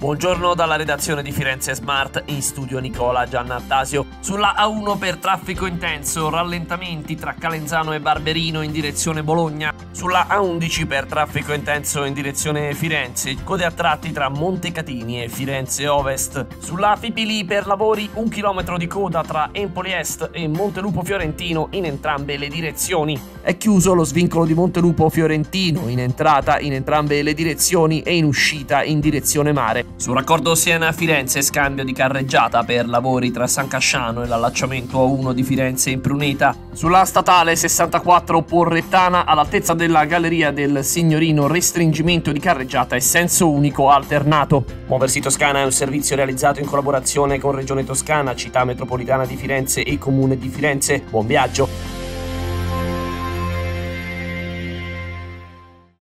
Buongiorno dalla redazione di Firenze Smart, in studio Nicola Giannattasio. Sulla A1 per traffico intenso, rallentamenti tra Calenzano e Barberino in direzione Bologna. Sulla A11 per traffico intenso in direzione Firenze, code a tratti tra Montecatini e Firenze Ovest. Sulla Fipili per lavori un chilometro di coda tra Empoli Est e Montelupo Fiorentino in entrambe le direzioni. È chiuso lo svincolo di Montelupo Fiorentino in entrata in entrambe le direzioni e in uscita in direzione mare. Sul raccordo Siena-Firenze scambio di carreggiata per lavori tra San Casciano e l'allacciamento A1 di Firenze in Pruneta. Sulla statale 64 Porrettana all'altezza della galleria del Signorino restringimento di carreggiata e senso unico alternato. Muoversi Toscana è un servizio realizzato in collaborazione con Regione Toscana, Città Metropolitana di Firenze e Comune di Firenze. Buon viaggio!